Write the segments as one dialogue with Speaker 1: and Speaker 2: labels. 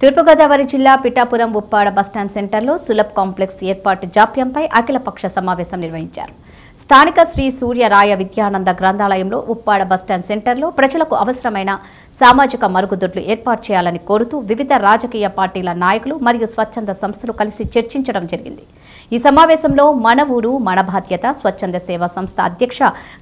Speaker 1: తూర్పుగోదావరి జిల్లా పిఠాపురం ఉప్పాడ బస్టాండ్ సెంటర్లో సులభ్ కాంప్లెక్స్ ఏర్పాటు జాప్యంపై అఖిలపక్ష సమావేశం నిర్వహించారు. స్థానిక శ్రీ సూర్యరాయ విద్యానంద గ్రంథాలయంలో ఉప్పాడ బస్టాండ్ సెంటర్లో ప్రజలకు అవసరమైన సామాజిక మరుగుదొడ్లు ఏర్పాటు చేయాలని కోరుతూ వివిధ రాజకీయ పార్టీల నాయకులు మరియు స్వచ్ఛంద సంస్థలు కలిసి చర్చించడం జరిగింది. ఈ సమావేశంలో మన ఊరు మన బాధ్యత స్వచ్ఛంద సేవా సంస్థ అధ్యక్ష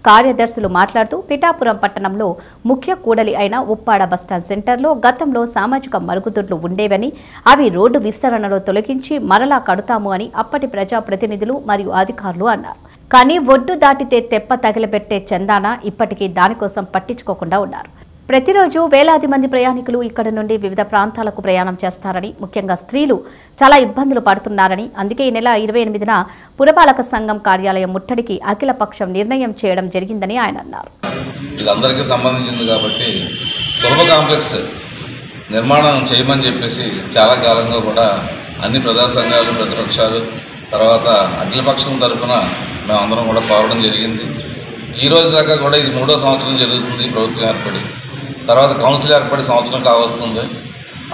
Speaker 1: కార్యదర్శులు మాట్లాడుతూ పిఠాపురం పట్టణంలో ముఖ్య కూడలి అయిన ఉప్పాడ బస్టాండ్ సెంటర్లో గతంలో సామాజిక మరుగుదొడ్లు ఉండేవని అవి రోడ్డు విస్తరణలో తొలగించి మరలా కడతాము అని అప్పటి ప్రజాప్రతినిధులు మరియు అధికారులు అన్నారు. కానీ ఒడ్డు దాటితే తెప్ప తగిలిపెట్టే చందాన ఇప్పటికీ దానికోసం పట్టించుకోకుండా ఉన్నారు. ప్రతిరోజు వేలాది మంది ప్రయాణికులు ఇక్కడ నుండి వివిధ ప్రాంతాలకు ప్రయాణం చేస్తారని ముఖ్యంగా స్త్రీలు చాలా ఇబ్బందులు పడుతున్నారని అందుకే ఈ నెల ఇరవై ఎనిమిదిన పురపాలక సంఘం కార్యాలయం ముట్టడికి అఖిలపక్షం నిర్ణయం చేయడం జరిగిందని ఆయన అన్నారు.
Speaker 2: ఇది అందరికీ సంబంధించింది కాబట్టి సులభ కాంప్లెక్స్ నిర్మాణం చేయమని చెప్పేసి చాలా కాలంగా కూడా అన్ని ప్రజా సంఘాలు ప్రతిపక్షాలు తర్వాత అఖిలపక్షం తరఫున మేము అందరం కూడా కోరడం జరిగింది. ఈ రోజు దాకా కూడా ఇది మూడో సంవత్సరం జరుగుతుంది ప్రభుత్వం ఏర్పడి. తర్వాత కౌన్సిల్ ఏర్పడి సంవత్సరం కావస్తుంది.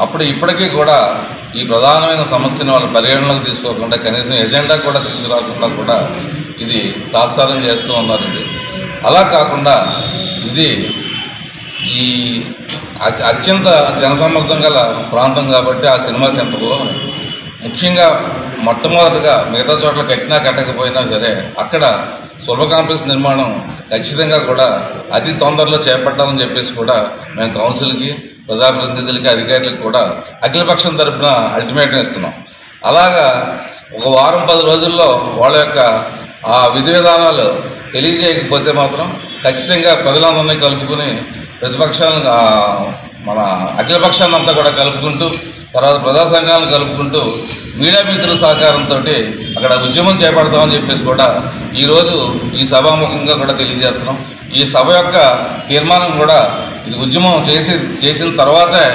Speaker 2: అప్పుడు ఇప్పటికీ కూడా ఈ ప్రధానమైన సమస్యను వాళ్ళ పరిగణలోకి తీసుకోకుండా కనీసం ఎజెండా కూడా తీసుకురాకుండా కూడా ఇది తాత్సారం చేస్తూ ఉన్నారండి. అలా కాకుండా ఇది ఈ అత్యంత జనసమ్మర్దం గల ప్రాంతం కాబట్టి ఆ సినిమా సెంటర్లో ముఖ్యంగా మొట్టమొదటిగా మిగతా చోట్ల కట్టినా కట్టకపోయినా సరే అక్కడ సులభ కాంప్లెక్స్ నిర్మాణం ఖచ్చితంగా కూడా అతి తొందరలో చేపట్టాలని చెప్పేసి కూడా మేము కౌన్సిల్కి ప్రజాప్రతినిధులకి అధికారులకు కూడా అఖిలపక్షం తరపున అల్టిమేటం ఇస్తున్నాం. అలాగా ఒక వారం పది రోజుల్లో వాళ్ళ యొక్క ఆ విధి విధానాలు తెలియజేయకపోతే మాత్రం ఖచ్చితంగా ప్రజలందరినీ కలుపుకుని ప్రతిపక్షాలను మన అఖిలపక్షాన్ని అంతా కూడా కలుపుకుంటూ తర్వాత ప్రజా సంఘాలను కలుపుకుంటూ మీడియా మిత్రుల సహకారంతో అక్కడ ఉద్యమం చేపడతామని చెప్పేసి కూడా ఈరోజు ఈ సభాముఖంగా కూడా తెలియజేస్తున్నాం. ఈ సభ యొక్క తీర్మానం కూడా ఇది ఉద్యమం చేసి చేసిన తర్వాతే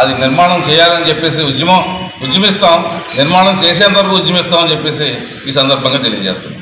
Speaker 2: అది నిర్మాణం చేయాలని చెప్పేసి ఉద్యమం ఉద్యమిస్తాం. నిర్మాణం చేసేంత వరకు ఉద్యమిస్తామని చెప్పేసి ఈ సందర్భంగా తెలియజేస్తున్నాం.